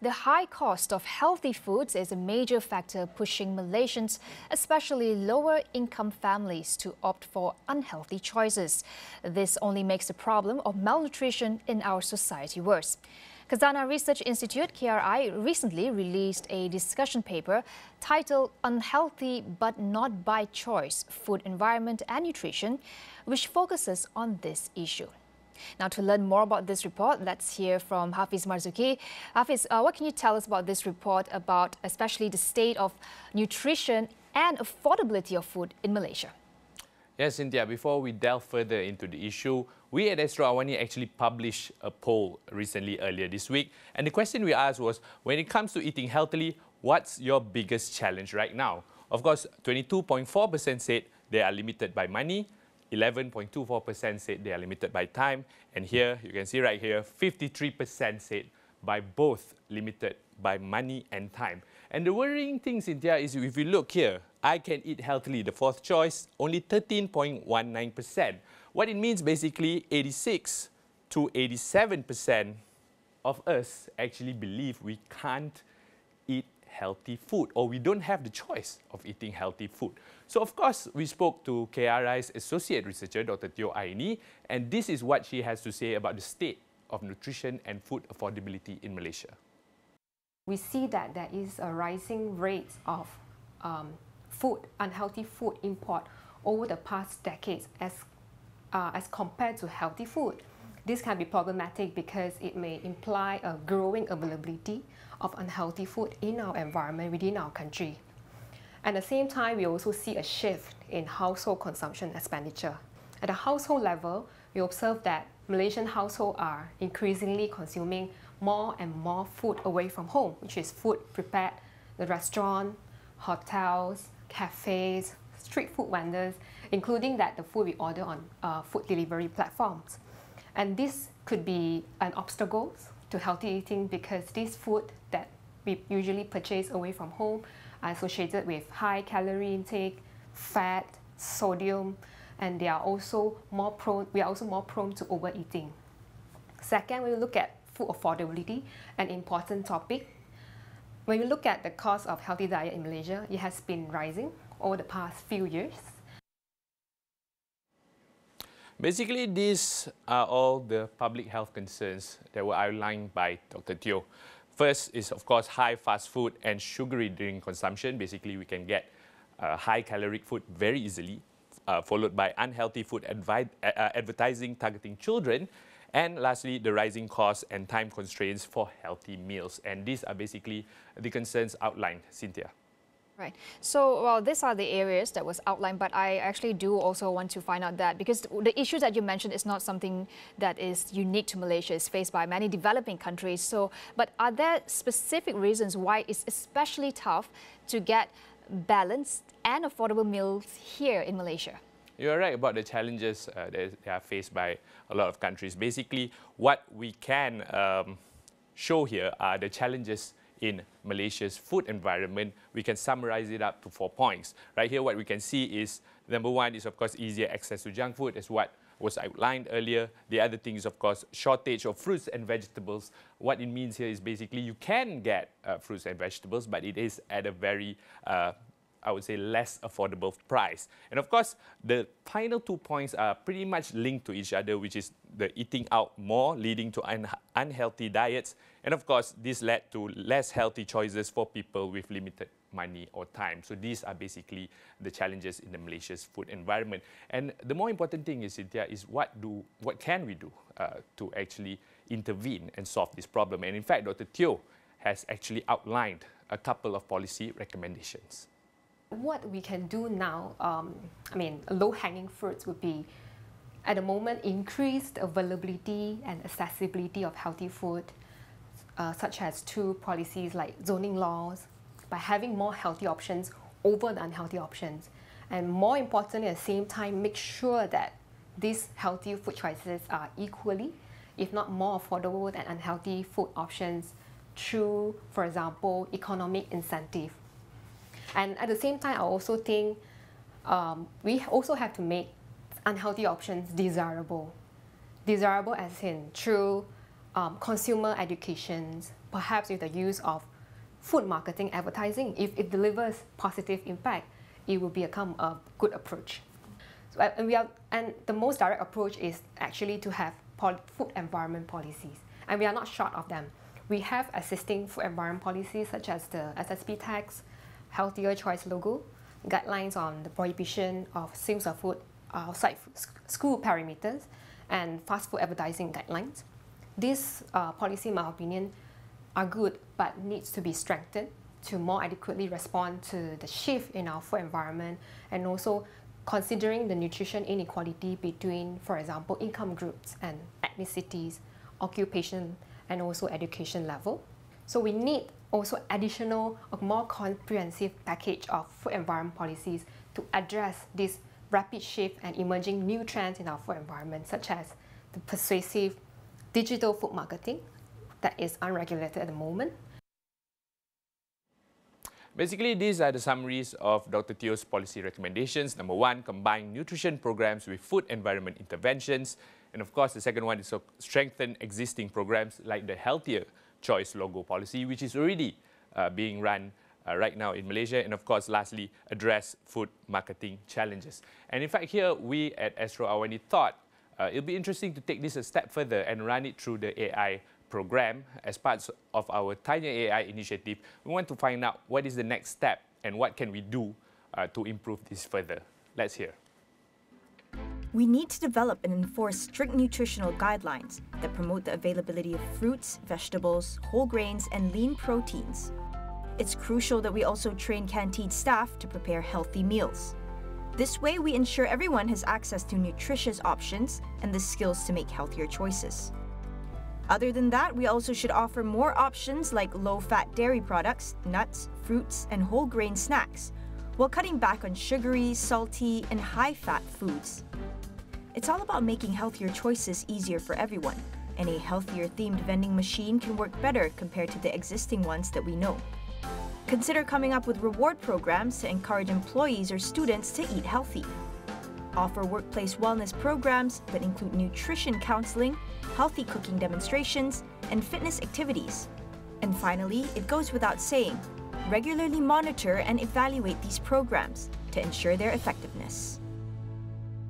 The high cost of healthy foods is a major factor pushing Malaysians, especially lower income families, to opt for unhealthy choices. This only makes the problem of malnutrition in our society worse. Khazanah Research Institute, KRI, recently released a discussion paper titled Unhealthy But Not by Choice Food Environment and Nutrition, which focuses on this issue. Now, to learn more about this report, let's hear from Hafiz Marzuki. Hafiz, uh, what can you tell us about this report about especially the state of nutrition and affordability of food in Malaysia? Yes, Cynthia, before we delve further into the issue, we at Astro Awani actually published a poll recently earlier this week. And the question we asked was, when it comes to eating healthily, what's your biggest challenge right now? Of course, 22.4% said they are limited by money, 11.24% said they are limited by time. And here, you can see right here, 53% said by both limited by money and time. And the worrying thing, Cynthia, is if you look here, I can eat healthily, the fourth choice, only 13.19%. What it means basically, 86 to 87% of us actually believe we can't healthy food or we don't have the choice of eating healthy food. So of course, we spoke to KRI's associate researcher, Dr. Teo Aini, and this is what she has to say about the state of nutrition and food affordability in Malaysia. We see that there is a rising rate of um, food, unhealthy food import over the past decades as, uh, as compared to healthy food. This can be problematic because it may imply a growing availability of unhealthy food in our environment within our country. At the same time, we also see a shift in household consumption expenditure. At a household level, we observe that Malaysian households are increasingly consuming more and more food away from home, which is food prepared the restaurant, hotels, cafes, street food vendors, including that the food we order on uh, food delivery platforms. And this could be an obstacle to healthy eating because this food that we usually purchase away from home are associated with high calorie intake, fat, sodium, and they are also more prone, we are also more prone to overeating. Second, we look at food affordability, an important topic. When we look at the cost of healthy diet in Malaysia, it has been rising over the past few years. Basically, these are all the public health concerns that were outlined by Dr. Teo. First is, of course, high fast food and sugary drink consumption. Basically, we can get uh, high caloric food very easily, uh, followed by unhealthy food uh, advertising targeting children. And lastly, the rising costs and time constraints for healthy meals. And these are basically the concerns outlined, Cynthia. Right. So, well, these are the areas that was outlined, but I actually do also want to find out that because the issues that you mentioned is not something that is unique to Malaysia. It's faced by many developing countries. So, but are there specific reasons why it's especially tough to get balanced and affordable meals here in Malaysia? You're right about the challenges uh, that are faced by a lot of countries. Basically, what we can um, show here are the challenges in Malaysia's food environment, we can summarize it up to four points. Right here, what we can see is number one is, of course, easier access to junk food, as what was outlined earlier. The other thing is, of course, shortage of fruits and vegetables. What it means here is basically you can get uh, fruits and vegetables, but it is at a very uh, I would say, less affordable price. And of course, the final two points are pretty much linked to each other, which is the eating out more, leading to un unhealthy diets. And of course, this led to less healthy choices for people with limited money or time. So these are basically the challenges in the Malaysia's food environment. And the more important thing is, Cynthia, is what do what can we do uh, to actually intervene and solve this problem? And in fact, Dr. Teo has actually outlined a couple of policy recommendations. What we can do now, um, I mean, low-hanging fruits would be, at the moment, increased availability and accessibility of healthy food, uh, such as through policies like zoning laws, by having more healthy options over the unhealthy options. And more importantly, at the same time, make sure that these healthy food choices are equally, if not more affordable than unhealthy food options through, for example, economic incentive. And at the same time, I also think um, we also have to make unhealthy options desirable. Desirable as in through um, consumer education, perhaps with the use of food marketing advertising. If it delivers positive impact, it will become a good approach. So, and, we are, and the most direct approach is actually to have food environment policies. And we are not short of them. We have existing food environment policies such as the SSB tax, healthier choice logo, guidelines on the prohibition of sales of food outside school perimeters, and fast food advertising guidelines. These uh, policy, in my opinion, are good but needs to be strengthened to more adequately respond to the shift in our food environment and also considering the nutrition inequality between, for example, income groups and ethnicities, occupation, and also education level. So we need also additional, a more comprehensive package of food environment policies to address this rapid shift and emerging new trends in our food environment, such as the persuasive digital food marketing that is unregulated at the moment. Basically, these are the summaries of Dr. Teo's policy recommendations. Number one, combine nutrition programs with food environment interventions. And of course, the second one is to strengthen existing programs like the Healthier Choice Logo policy, which is already uh, being run uh, right now in Malaysia. And of course, lastly, address food marketing challenges. And in fact, here we at Astro Awani thought uh, it'll be interesting to take this a step further and run it through the AI program as part of our Tanya AI initiative. We want to find out what is the next step and what can we do uh, to improve this further. Let's hear. We need to develop and enforce strict nutritional guidelines that promote the availability of fruits, vegetables, whole grains, and lean proteins. It's crucial that we also train canteen staff to prepare healthy meals. This way, we ensure everyone has access to nutritious options and the skills to make healthier choices. Other than that, we also should offer more options like low-fat dairy products, nuts, fruits, and whole grain snacks, while cutting back on sugary, salty, and high-fat foods. It's all about making healthier choices easier for everyone, and a healthier themed vending machine can work better compared to the existing ones that we know. Consider coming up with reward programs to encourage employees or students to eat healthy. Offer workplace wellness programs that include nutrition counseling, healthy cooking demonstrations, and fitness activities. And finally, it goes without saying, regularly monitor and evaluate these programs to ensure their effectiveness.